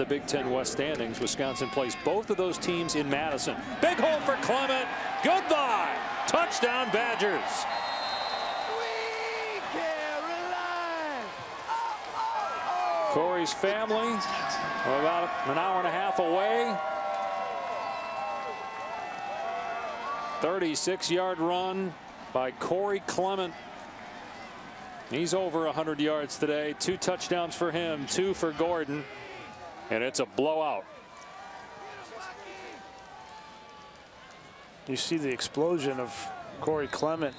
the Big Ten West standings. Wisconsin plays both of those teams in Madison. Big hole for Clement. Goodbye. Touchdown Badgers. Corey's family are about an hour and a half away. 36 yard run by Corey Clement. He's over 100 yards today. Two touchdowns for him, two for Gordon. And it's a blowout. You see the explosion of Corey Clement